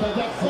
But that's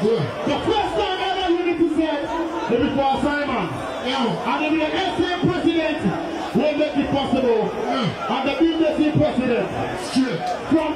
The first time ever you need to say it was for Simon. Yeah. And then the SA president will make it possible. And the BBC president. From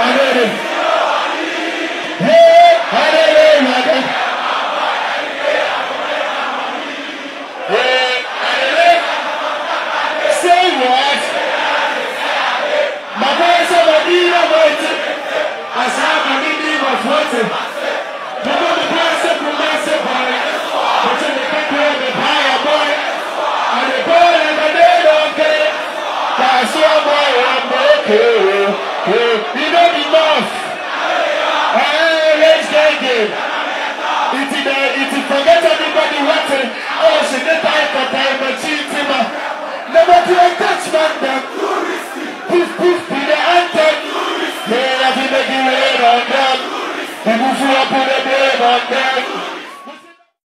I'm ready. Enough enough! Hey, let's take it! It is, uh, it is forget everybody oh she did time for time but she team never to attach man them poof poof be the anthem. Yeah I feel like you on them. The move you up on the on them